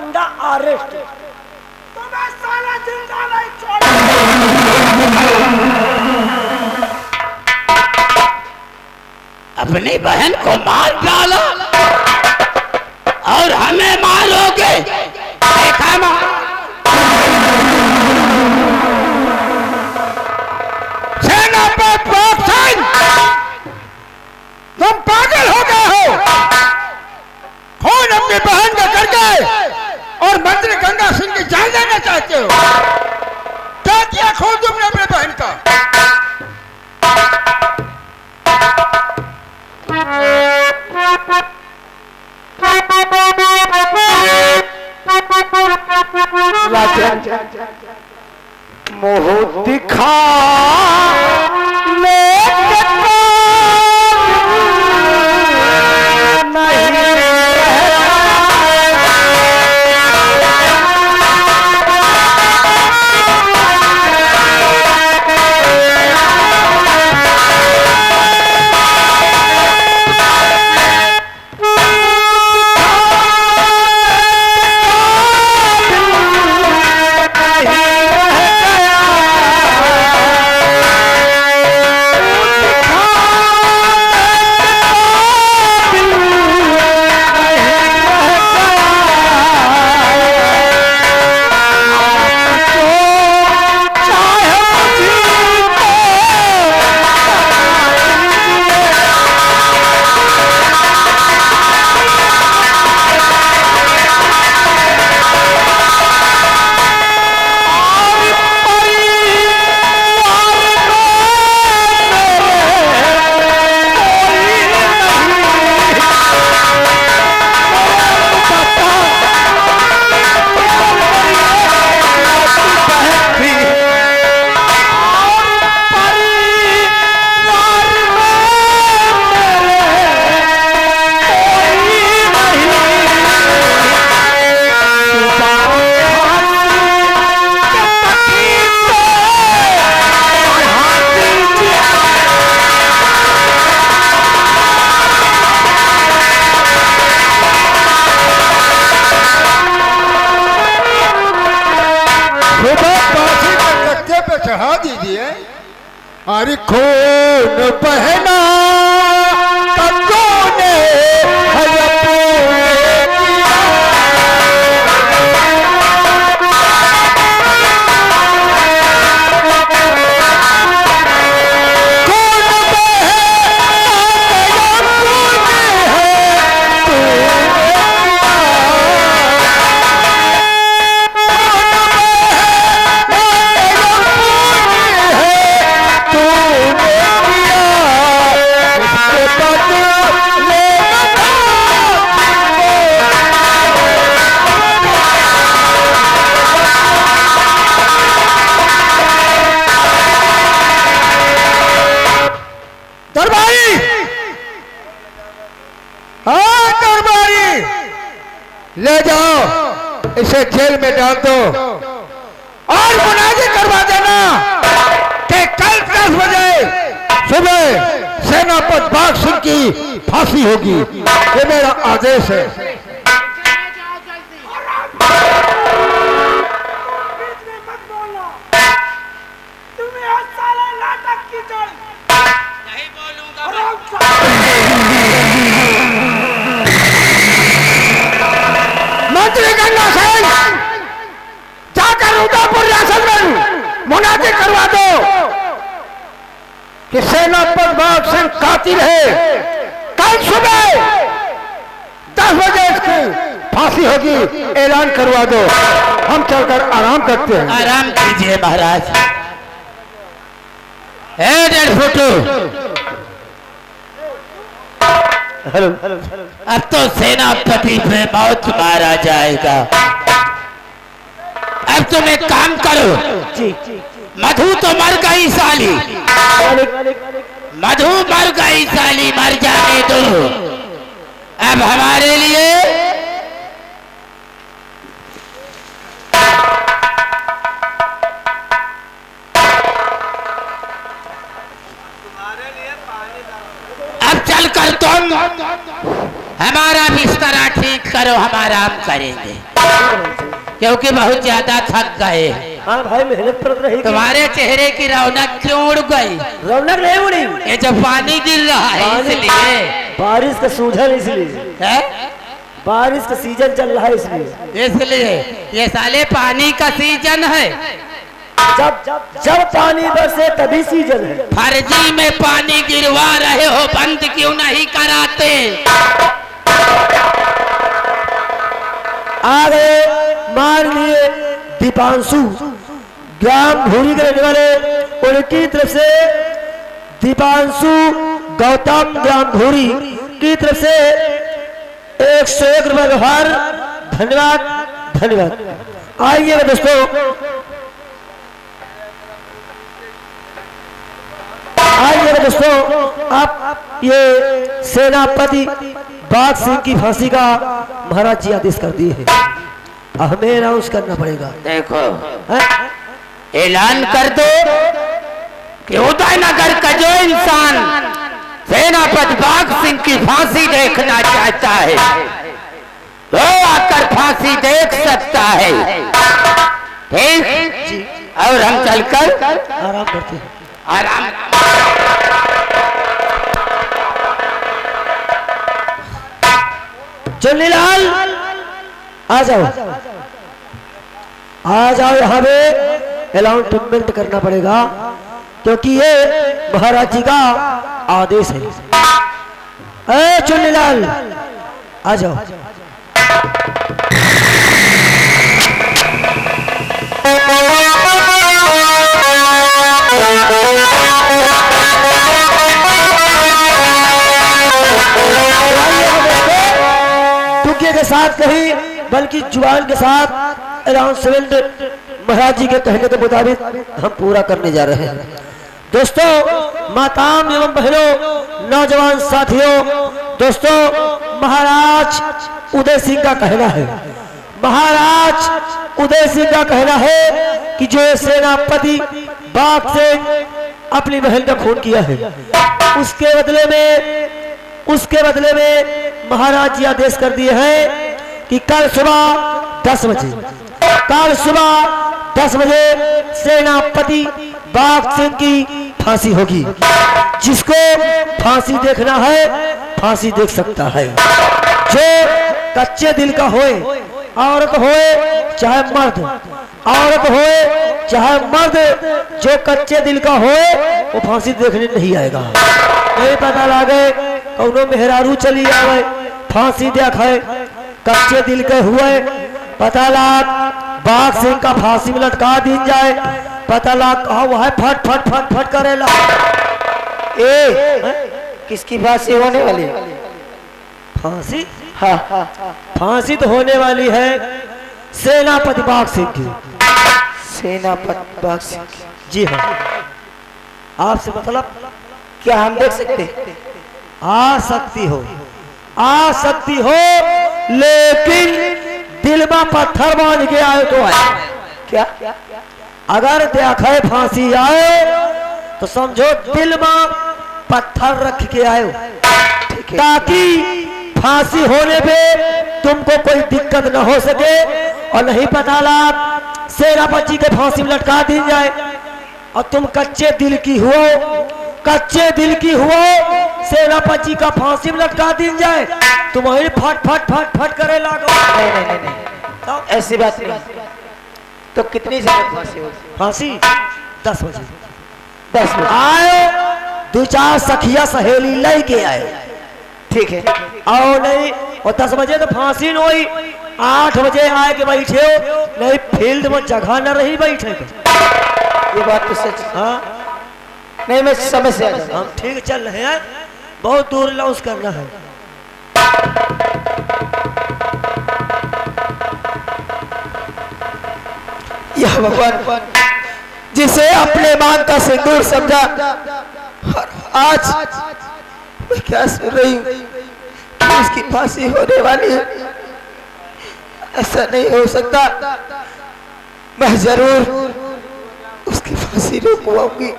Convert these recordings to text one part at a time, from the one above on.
बंदा अरेस्ट अपनी बहन को मार डाला और हमें मारोगे। तुम पागल हो गए हो। खून अपनी बहन का और मंत्री गंगा सिंह की जान लेना चाहते हो? क्या किया खून तुमने अपनी बहन का। मुँह दिखा अरे खून बहना ले जाओ। इसे जेल में डाल दो। और मुनाजे करवा देना कि कल दस बजे सुबह सेनापति बाग सिंह की फांसी होगी। ये मेरा आदेश है। मुनादी करवा दो। कि सेनापति बाग सिंह कातिल है। कल सुबह दस बजे इसकी फांसी होगी ऐलान करवा दो। हम चलकर आराम करते हैं। आराम कीजिए महाराज। ए डेढ़ फ़ोटो। अब तो सेनापति पे मौत मारा जाएगा। अब तुम एक काम करो। मधु तो मर गई साली। मधु मर गई साली, मर जाने दो। अब हमारे लिए अब चल कर तुम हमारा बिस्तरा ठीक करो हम आराम करेंगे। क्योंकि बहुत ज़्यादा थक गए। हाँ भाई मेहनत कर रही तुम्हारे चेहरे की रौनक क्यों उड़ गई? रौनक नहीं उड़ी। ये जब पानी गिर रहा है इसलिए। बारिश का सूझन इसलिए। है? बारिश का सीज़न चल रहा है इसलिए। इसलिए। ये साले पानी का सीज़न है। जब जब पानी बरसे तभी सीज़न है। फर्जी में पानी गिरवा रहे हो बंद क्यों नहीं कराते? दीपांशु ग्राम भूरी के रहने वाले, उनकी तरफ़ से दीपांशु गौतम ग्राम भूरी की तरफ़ से एक सौ एक रुपये व्यवहार धन्यवाद धन्यवाद। आइए दोस्तों। आइए दोस्तों, आप ये सेनापति बाग सिंह की फांसी का महाराज जी आदेश कर दिए हैं। हमें अनाउंस करना पड़ेगा। देखो। ऐलान कर दो कि उदयनगर का जो इंसान सेनापति बाघ सिंह की फांसी देखना चाहता है वो आकर फांसी देख सकता है। ठीक? और हम चलकर आराम करते हैं। आराम। चुन्नीलाल आ जाओ। आ जाओ यहाँ पे। अनाउंसमेंट करना पड़ेगा, क्योंकि ये महाराज जी का आदेश है। ए, चुन्नीलाल, आ जाओ। के साथ नहीं बल्कि ज़ुबान के साथ अनाउंसमेंट महाराज जी के कहने के मुताबिक हम पूरा करने जा रहे हैं। दोस्तों माताम एवं बहनों, नौजवान साथियों, दोस्तों, महाराज उदय सिंह का कहना है। महाराज उदय सिंह का कहना है कि जो सेनापति बाघ से अपनी बहन का खून किया है, उसके बदले में, उसके बदले में महाराज जी आदेश कर दिए हैं कि कल सुबह दस बजे। कल सुबह दस बजे सेनापति बाघ सिंह की फांसी होगी। जिसको फांसी देखना है, फांसी देख सकता है। जो कच्चे दिल का होए, औरत होए, चाहे मर्द। औरत होए, चाहे मर्द, जो कच्चे दिल का होए, वो फांसी देखने नहीं आएगा। नहीं पता लागे, कौनो मेहरारू चली आवे फांसी देखे कच्चे दिल के हुए। पता लाग, बाघ सिंह का फांसी में लटका दी जाए। पता लाग, कहा वह फट फट फट फट करेला ए, हैं? किसकी फांसी होने वाली है? फांसी? हाँ फांसी तो होने वाली है सेनापति बाघ सिंह की। सेनापति बाग सिंह जी हाँ। आपसे मतलब क्या हम देख सकते हैं? आ सकती हो। आ सकती हो। लेकिन दिल में पत्थर बाँध के आए तो आए क्या? अगर देखे फांसी आए तो समझो दिल में पत्थर रख के आए ताकि फांसी होने पे तुमको कोई दिक्कत न हो सके और नहीं पता ला शेरा बच्ची के फांसी में लटका दी जाए। और तुम कच्चे दिल की हो कच्चे दिल की हो सेनापति का फांसी में लटका दी जाए तुम्हारी फट फट फट फट करे लागो। नहीं नहीं नहीं नहीं। तो ऐसी बात नहीं। तो कितनी समय फांसी फांसी? दस बजे। दस मिनट आए दो चार सखिया सहेली लेके आए। ठीक है। और नहीं और दस बजे तो फांसी न हुई। आठ बजे आए के बैठे हो नहीं फ़ील्ड में जगह न रही बैठे ये बात तो सच हाँ। नहीं मैं समय से हम ठीक चल रहे हैं। बहुत दूर लॉन्च करना है। यह भगवान, जिसे अपने मांग का सिंदूर समझा, आज मैं क्या सुन रही हूँ? उसकी फांसी होने वाली है। ऐसा नहीं हो सकता। मैं ज़रूर उसकी फांसी रोकवाऊँगी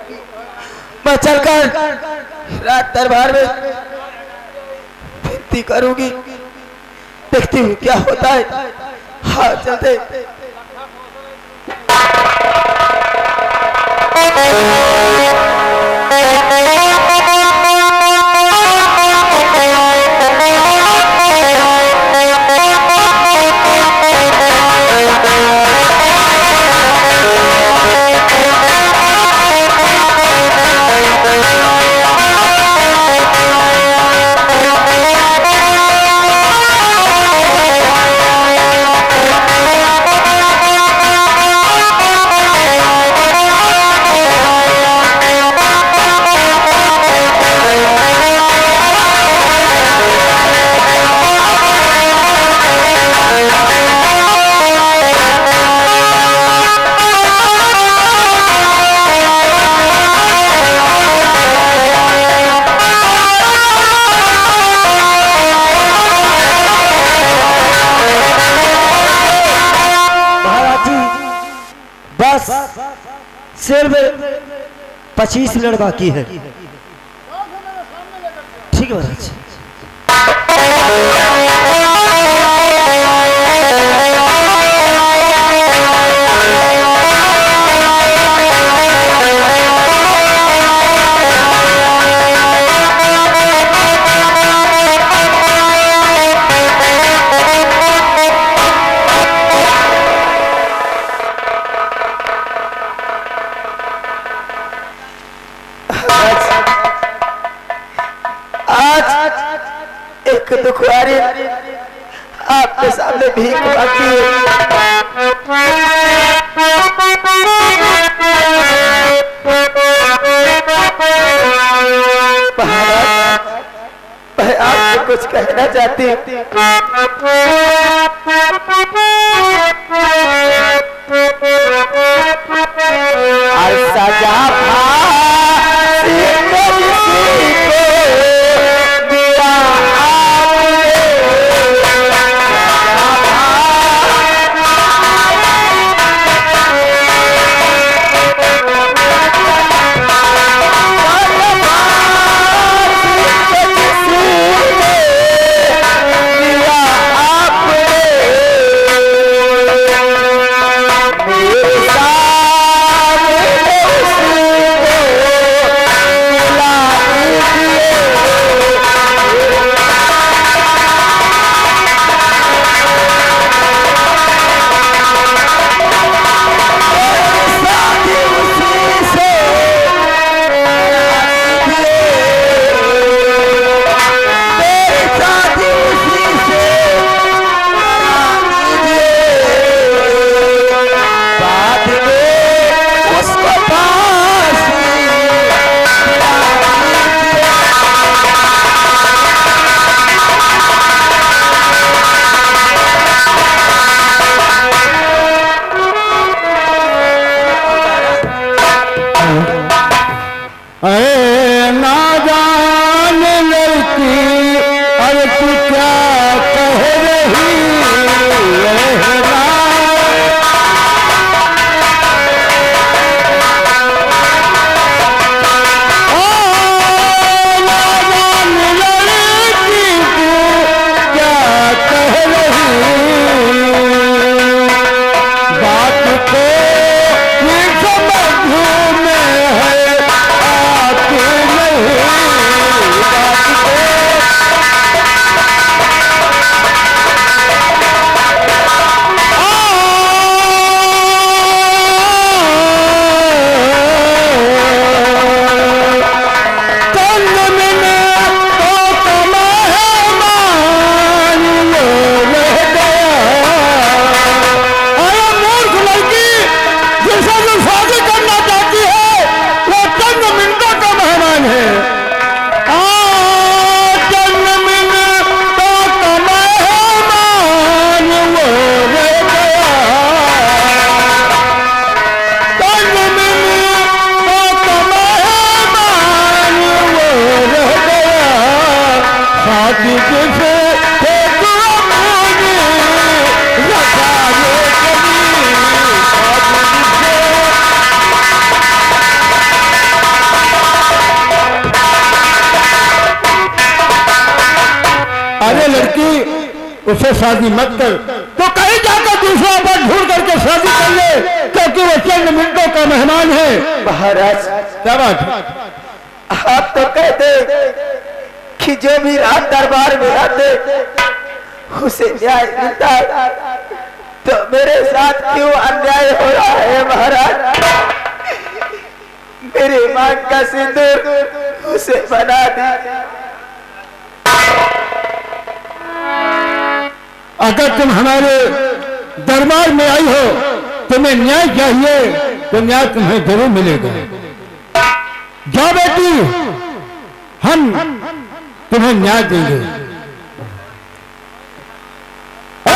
मैं चलकर रात दरबार में विनती करूँगी, देखती हूँ क्या होता है। हाँ चलते महाराज पच्चीस मिनट बाकी है। कहना चाहती हूँ। उसे शादी मत कर। तो कहीं जाकर दूसरा पर ढूंढ करके शादी कर ले क्योंकि वो चंद मिनटों का मेहमान है। महाराज क्या बात आप तो कहते कि जो भी रात दरबार में आते उसे न्याय मिलता तो मेरे साथ क्यों अन्याय हो रहा है महाराज? मेरे मांग का सिंदूर उसे बना दिया अगर तुम हमारे दरबार में आई हो, तुम्हें न्याय चाहिए तो न्याय तुम्हें ज़रूर मिलेगा। जाओ बेटी, हम तुम्हें न्याय देंगे। ओ